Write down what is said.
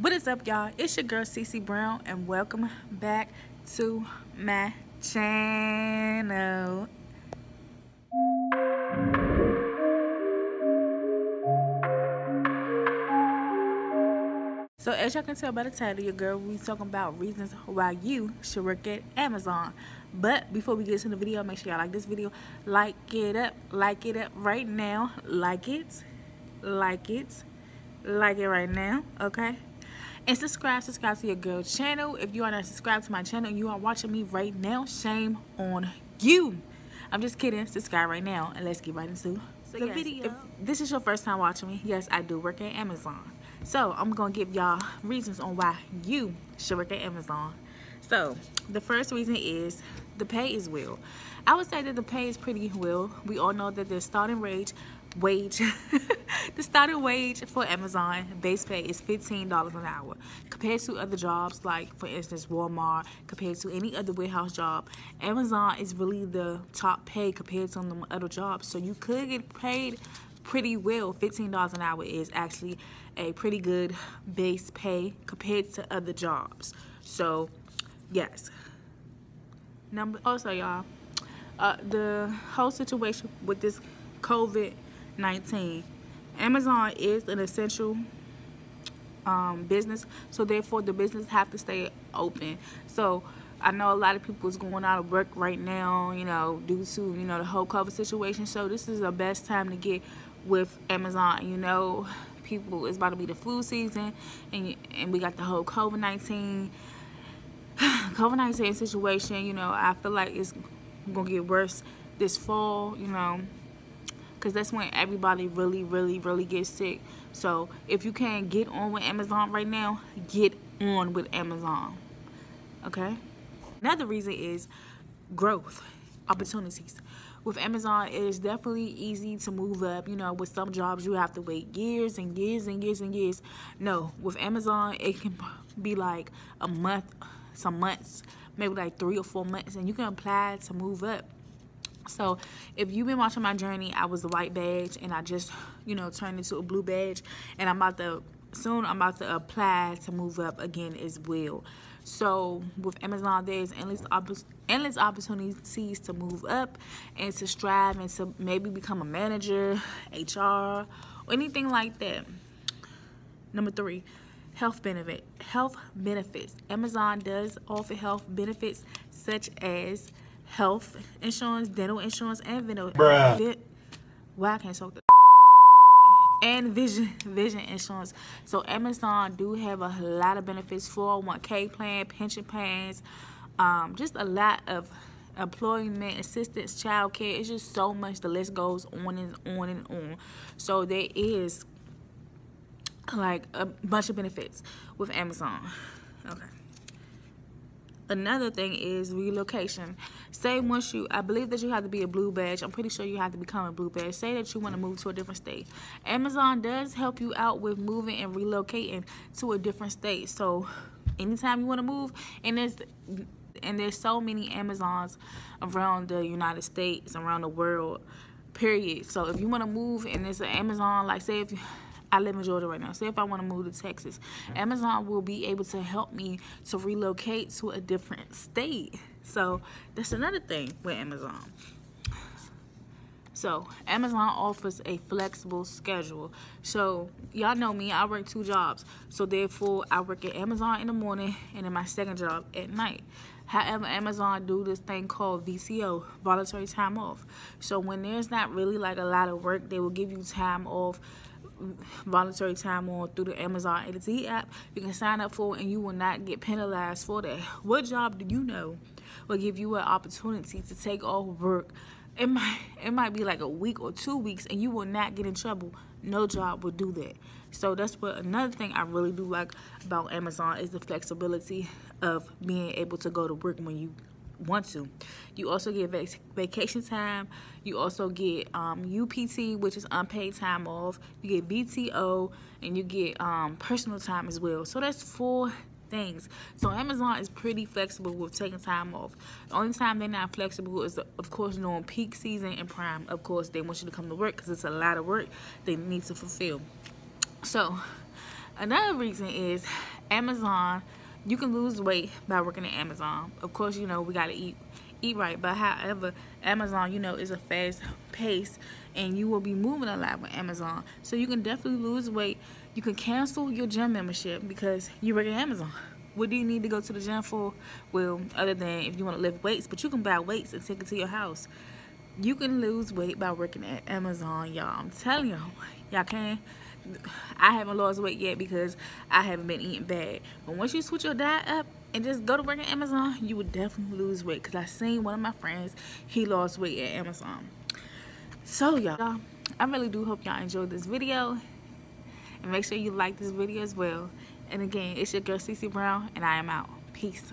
What is up, y'all? It's your girl Cee Cee Brown, and welcome back to my channel. So as y'all can tell by the title, your girl we talking about reasons why you should work at Amazon. But before we get into the video, make sure y'all like this video, like it up, like it up right now, like it, like it, like it right now, okay? And subscribe, subscribe to your girl channel. If you are not subscribed to my channel and you are watching me right now, shame on you. I'm just kidding. Subscribe right now and let's get right into so the yes, video. If this is your first time watching me, yes, I do work at Amazon. So I'm gonna give y'all reasons on why you should work at Amazon. So the first reason is the pay is well. I would say that the pay is pretty well. We all know that the starting wage wage the starting wage for Amazon base pay is $15 an hour compared to other jobs like for instance Walmart compared to any other warehouse job. Amazon is really the top pay compared to the other jobs. So you could get paid pretty well. $15 an hour is actually a pretty good base pay compared to other jobs. So yes number also y'all uh, the whole situation with this COVID 19. Amazon is an essential um, business, so therefore the business have to stay open. So I know a lot of people is going out of work right now, you know, due to, you know, the whole COVID situation. So this is the best time to get with Amazon. You know, people, it's about to be the flu season, and, and we got the whole COVID-19 COVID-19 situation, you know, I feel like it's going to get worse this fall, you know, because that's when everybody really really really gets sick. So if you can't get on with amazon right now get on with amazon okay? Another reason is growth opportunities. With amazon it is definitely easy to move up you know with some jobs you have to wait years and years and years and years. No with amazon it can be like a month some months maybe like three or four months and you can apply to move up. So if you've been watching my journey i was a white badge and i just you know turned into a blue badge and i'm about to soon i'm about to apply to move up again as well. So with amazon there's endless endless opportunities to move up and to strive and to maybe become a manager hr or anything like that. Number three health benefit health benefits amazon does offer health benefits such as health insurance, dental insurance, and dental. Vi well, I can't talk the and vision vision insurance. So Amazon do have a lot of benefits for 401k plan, pension plans, um, just a lot of employment assistance, child care. It's just so much. The list goes on and on and on. So there is like a bunch of benefits with Amazon. Okay. Another thing is relocation. Say once you, I believe that you have to be a blue badge. I'm pretty sure you have to become a blue badge. Say that you want to move to a different state. Amazon does help you out with moving and relocating to a different state. So anytime you want to move, and there's and there's so many Amazons around the United States, around the world, period. So if you want to move and there's an Amazon, like say if you I live in Georgia right now. Say if I want to move to Texas, Amazon will be able to help me to relocate to a different state. So that's another thing with Amazon. So Amazon offers a flexible schedule. So y'all know me, I work two jobs. So therefore I work at Amazon in the morning and in my second job at night. However, Amazon do this thing called VTO, voluntary time off. So when there's not really like a lot of work, they will give you time off voluntary time on through the Amazon A app. You can sign up for and you will not get penalized for that. What job do you know will give you an opportunity to take off work? It might it might be like a week or two weeks and you will not get in trouble. No job will do that. So that's what another thing I really do like about Amazon is the flexibility of being able to go to work when you want to. You also get vac vacation time. You also get um, UPT, which is unpaid time off. You get VTO, and you get um, personal time as well. So that's four things. So Amazon is pretty flexible with taking time off. The only time they're not flexible is, of course, during peak season and prime. Of course, they want you to come to work because it's a lot of work they need to fulfill. So another reason is Amazon you can lose weight by working at Amazon. Of course you know we got to eat eat right but however Amazon you know is a fast pace and you will be moving a lot with Amazon. So you can definitely lose weight. You can cancel your gym membership because you work at Amazon. What do you need to go to the gym for? Well other than if you want to lift weights but you can buy weights and take it to your house. You can lose weight by working at Amazon y'all. I'm telling y'all y'all can I haven't lost weight yet because I haven't been eating bad. But once you switch your diet up and just go to work at Amazon, you would definitely lose weight. Because I seen one of my friends, he lost weight at Amazon. So y'all, I really do hope y'all enjoyed this video. And make sure you like this video as well. And again, it's your girl Cee Cee Brown, and I am out. Peace.